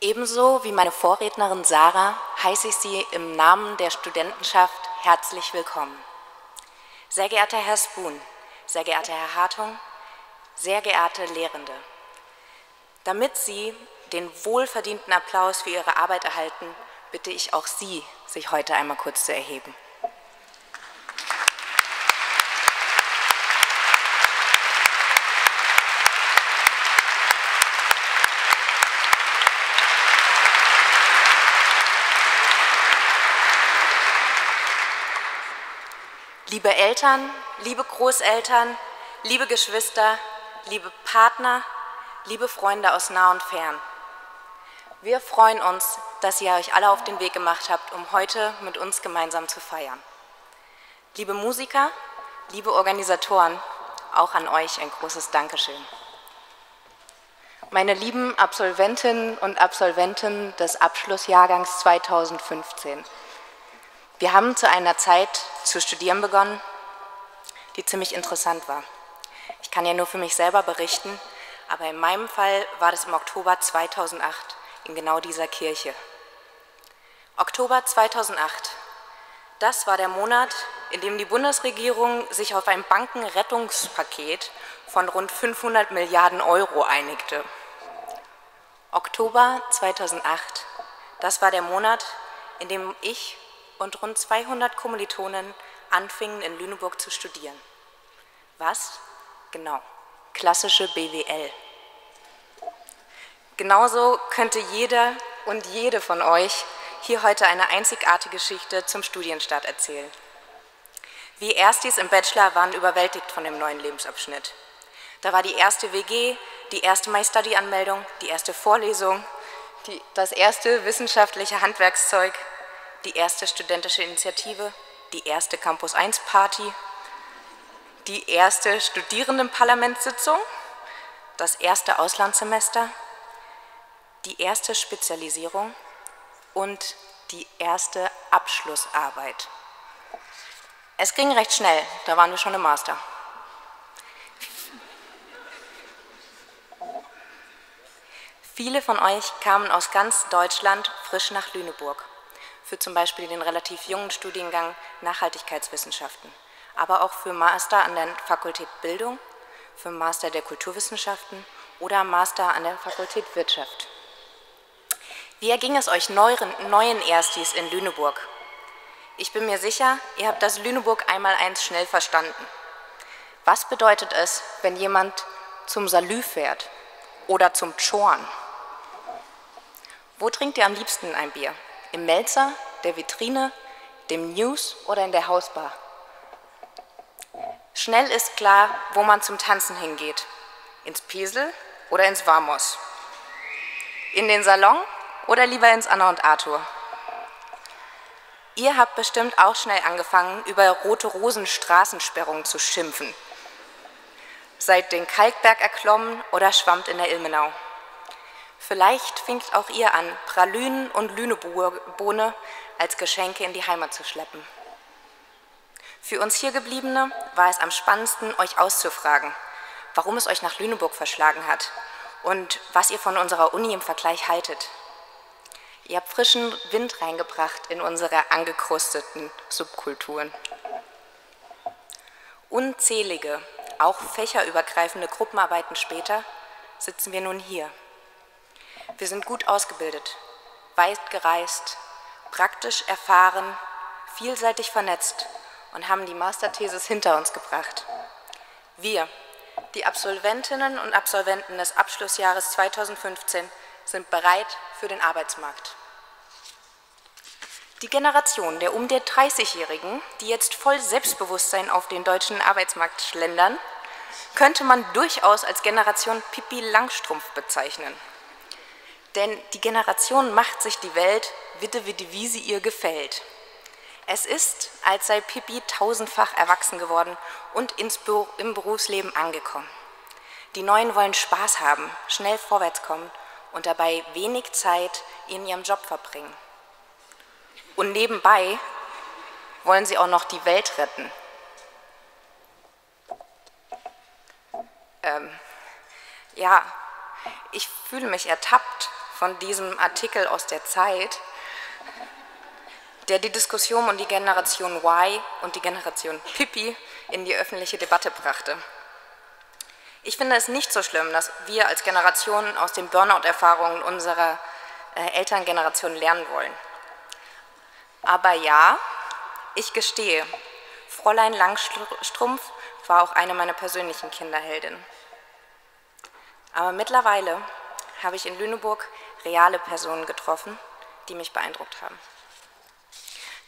Ebenso wie meine Vorrednerin Sarah heiße ich Sie im Namen der Studentenschaft herzlich willkommen. Sehr geehrter Herr Spoon, sehr geehrter Herr Hartung, sehr geehrte Lehrende, damit Sie den wohlverdienten Applaus für Ihre Arbeit erhalten, bitte ich auch Sie, sich heute einmal kurz zu erheben. Liebe Eltern, liebe Großeltern, liebe Geschwister, liebe Partner, liebe Freunde aus nah und fern. Wir freuen uns, dass ihr euch alle auf den Weg gemacht habt, um heute mit uns gemeinsam zu feiern. Liebe Musiker, liebe Organisatoren, auch an euch ein großes Dankeschön. Meine lieben Absolventinnen und Absolventen des Abschlussjahrgangs 2015. Wir haben zu einer Zeit zu studieren begonnen, die ziemlich interessant war. Ich kann ja nur für mich selber berichten, aber in meinem Fall war das im Oktober 2008 in genau dieser Kirche. Oktober 2008. Das war der Monat, in dem die Bundesregierung sich auf ein Bankenrettungspaket von rund 500 Milliarden Euro einigte. Oktober 2008. Das war der Monat, in dem ich und rund 200 Kommilitonen anfingen in Lüneburg zu studieren. Was? Genau, klassische BWL. Genauso könnte jeder und jede von euch hier heute eine einzigartige Geschichte zum Studienstart erzählen. Wir Erstis im Bachelor waren überwältigt von dem neuen Lebensabschnitt. Da war die erste WG, die erste MyStudy-Anmeldung, die erste Vorlesung, die, das erste wissenschaftliche Handwerkszeug, die erste studentische Initiative, die erste Campus 1 Party, die erste Studierendenparlamentssitzung, das erste Auslandssemester, die erste Spezialisierung und die erste Abschlussarbeit. Es ging recht schnell, da waren wir schon im Master. Viele von euch kamen aus ganz Deutschland frisch nach Lüneburg für zum Beispiel den relativ jungen Studiengang Nachhaltigkeitswissenschaften, aber auch für Master an der Fakultät Bildung, für Master der Kulturwissenschaften oder Master an der Fakultät Wirtschaft. Wie erging es euch neueren, neuen Erstis in Lüneburg? Ich bin mir sicher, ihr habt das Lüneburg einmal eins schnell verstanden. Was bedeutet es, wenn jemand zum Salü fährt oder zum Chorn? Wo trinkt ihr am liebsten ein Bier? Im Melzer, der Vitrine, dem News oder in der Hausbar. Schnell ist klar, wo man zum Tanzen hingeht. Ins Pesel oder ins Warmos. In den Salon oder lieber ins Anna und Arthur. Ihr habt bestimmt auch schnell angefangen, über rote Rosen Straßensperrungen zu schimpfen. Seid den Kalkberg erklommen oder schwammt in der Ilmenau. Vielleicht fingt auch ihr an, Pralinen und Lünebohne als Geschenke in die Heimat zu schleppen. Für uns Hiergebliebene war es am spannendsten, euch auszufragen, warum es euch nach Lüneburg verschlagen hat und was ihr von unserer Uni im Vergleich haltet. Ihr habt frischen Wind reingebracht in unsere angekrusteten Subkulturen. Unzählige, auch fächerübergreifende Gruppenarbeiten später sitzen wir nun hier wir sind gut ausgebildet, weit gereist, praktisch erfahren, vielseitig vernetzt und haben die Masterthesis hinter uns gebracht. Wir, die Absolventinnen und Absolventen des Abschlussjahres 2015, sind bereit für den Arbeitsmarkt. Die Generation der um die 30-Jährigen, die jetzt voll Selbstbewusstsein auf den deutschen Arbeitsmarkt schlendern, könnte man durchaus als Generation Pippi Langstrumpf bezeichnen. Denn die Generation macht sich die Welt, witte, witte, wie sie ihr gefällt. Es ist, als sei Pippi tausendfach erwachsen geworden und ins Büro, im Berufsleben angekommen. Die Neuen wollen Spaß haben, schnell vorwärts kommen und dabei wenig Zeit in ihrem Job verbringen. Und nebenbei wollen sie auch noch die Welt retten. Ähm, ja, ich fühle mich ertappt von diesem Artikel aus der Zeit, der die Diskussion um die Generation Y und die Generation Pippi in die öffentliche Debatte brachte. Ich finde es nicht so schlimm, dass wir als Generation aus den Burnout-Erfahrungen unserer äh, Elterngeneration lernen wollen. Aber ja, ich gestehe, Fräulein Langstrumpf war auch eine meiner persönlichen Kinderheldinnen. Aber mittlerweile habe ich in Lüneburg reale Personen getroffen, die mich beeindruckt haben.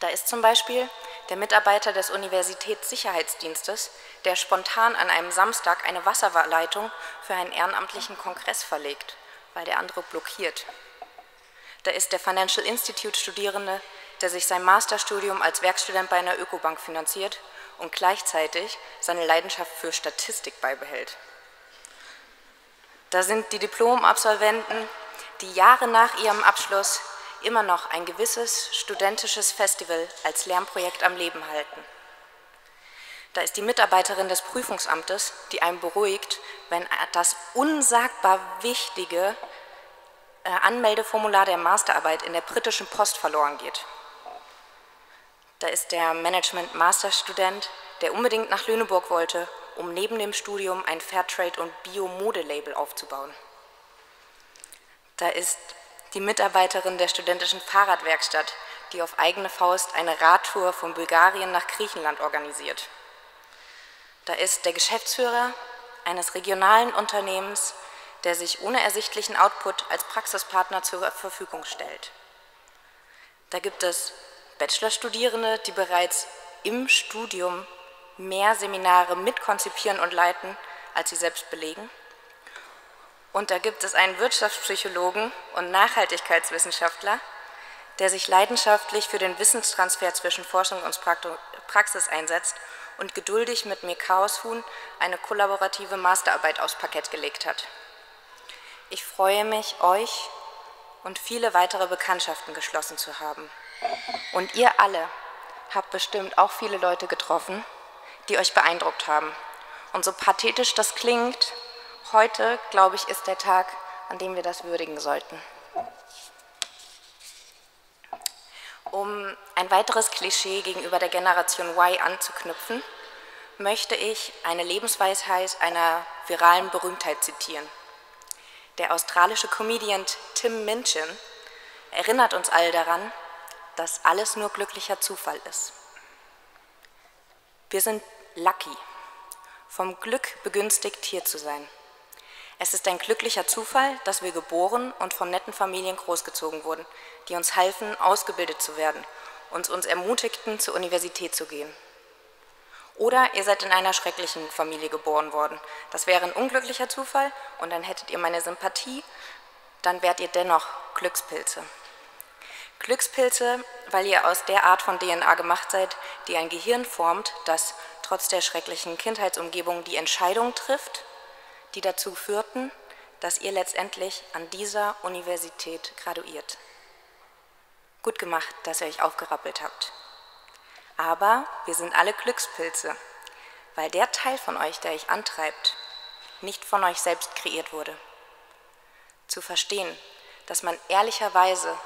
Da ist zum Beispiel der Mitarbeiter des Universitätssicherheitsdienstes, der spontan an einem Samstag eine Wasserleitung für einen ehrenamtlichen Kongress verlegt, weil der andere blockiert. Da ist der Financial Institute Studierende, der sich sein Masterstudium als Werkstudent bei einer Ökobank finanziert und gleichzeitig seine Leidenschaft für Statistik beibehält. Da sind die Diplomabsolventen, die Jahre nach ihrem Abschluss immer noch ein gewisses studentisches Festival als Lernprojekt am Leben halten. Da ist die Mitarbeiterin des Prüfungsamtes, die einen beruhigt, wenn das unsagbar wichtige äh, Anmeldeformular der Masterarbeit in der britischen Post verloren geht. Da ist der Management-Masterstudent, der unbedingt nach Lüneburg wollte, um neben dem Studium ein Fairtrade- und Bio-Mode-Label aufzubauen. Da ist die Mitarbeiterin der studentischen Fahrradwerkstatt, die auf eigene Faust eine Radtour von Bulgarien nach Griechenland organisiert. Da ist der Geschäftsführer eines regionalen Unternehmens, der sich ohne ersichtlichen Output als Praxispartner zur Verfügung stellt. Da gibt es Bachelorstudierende, die bereits im Studium mehr Seminare mitkonzipieren und leiten, als sie selbst belegen. Und da gibt es einen Wirtschaftspsychologen und Nachhaltigkeitswissenschaftler, der sich leidenschaftlich für den Wissenstransfer zwischen Forschung und Praxis einsetzt und geduldig mit mir Chaoshuhn eine kollaborative Masterarbeit aufs Parkett gelegt hat. Ich freue mich, euch und viele weitere Bekanntschaften geschlossen zu haben. Und ihr alle habt bestimmt auch viele Leute getroffen, die euch beeindruckt haben. Und so pathetisch das klingt, Heute, glaube ich, ist der Tag, an dem wir das würdigen sollten. Um ein weiteres Klischee gegenüber der Generation Y anzuknüpfen, möchte ich eine Lebensweisheit einer viralen Berühmtheit zitieren. Der australische Comedian Tim Minchin erinnert uns alle daran, dass alles nur glücklicher Zufall ist. Wir sind lucky, vom Glück begünstigt hier zu sein. Es ist ein glücklicher Zufall, dass wir geboren und von netten Familien großgezogen wurden, die uns halfen, ausgebildet zu werden und uns ermutigten, zur Universität zu gehen. Oder ihr seid in einer schrecklichen Familie geboren worden. Das wäre ein unglücklicher Zufall und dann hättet ihr meine Sympathie, dann wärt ihr dennoch Glückspilze. Glückspilze, weil ihr aus der Art von DNA gemacht seid, die ein Gehirn formt, das trotz der schrecklichen Kindheitsumgebung die Entscheidung trifft, die dazu führten, dass ihr letztendlich an dieser Universität graduiert. Gut gemacht, dass ihr euch aufgerappelt habt. Aber wir sind alle Glückspilze, weil der Teil von euch, der euch antreibt, nicht von euch selbst kreiert wurde. Zu verstehen, dass man ehrlicherweise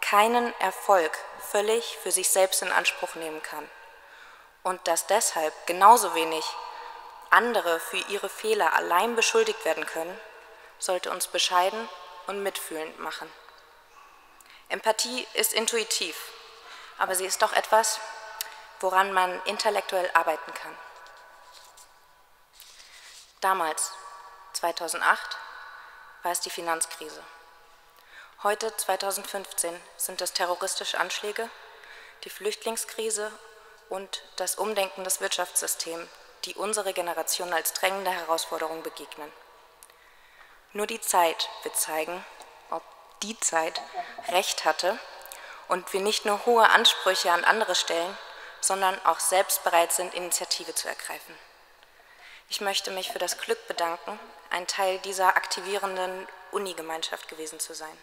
keinen Erfolg völlig für sich selbst in Anspruch nehmen kann und dass deshalb genauso wenig andere für ihre Fehler allein beschuldigt werden können, sollte uns bescheiden und mitfühlend machen. Empathie ist intuitiv, aber sie ist doch etwas, woran man intellektuell arbeiten kann. Damals, 2008, war es die Finanzkrise. Heute, 2015, sind es terroristische Anschläge, die Flüchtlingskrise und das Umdenken des Wirtschaftssystems, die unsere Generation als drängende Herausforderung begegnen. Nur die Zeit wird zeigen, ob die Zeit recht hatte und wir nicht nur hohe Ansprüche an andere stellen, sondern auch selbst bereit sind, Initiative zu ergreifen. Ich möchte mich für das Glück bedanken, ein Teil dieser aktivierenden Unigemeinschaft gewesen zu sein.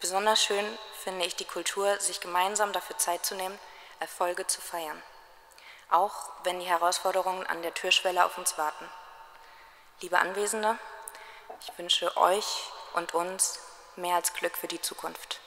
Besonders schön finde ich die Kultur, sich gemeinsam dafür Zeit zu nehmen, Erfolge zu feiern auch wenn die Herausforderungen an der Türschwelle auf uns warten. Liebe Anwesende, ich wünsche euch und uns mehr als Glück für die Zukunft.